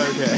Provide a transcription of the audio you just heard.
Okay.